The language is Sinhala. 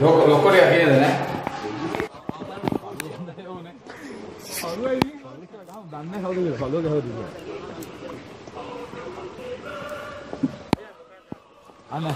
ලොක ලොකරයා කියද නෑ? දන්න හවුද සලෝ හවුද අන්න